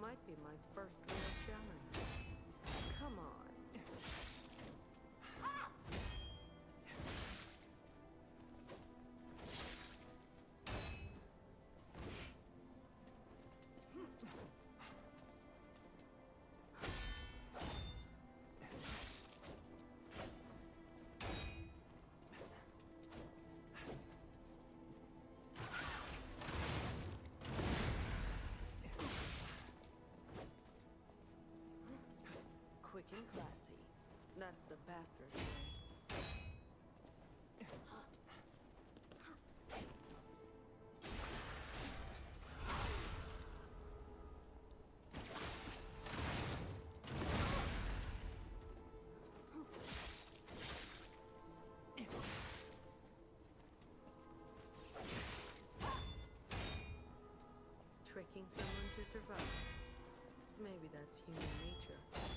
might be my first Quick and classy. That's the bastard. Tricking someone to survive. Maybe that's human nature.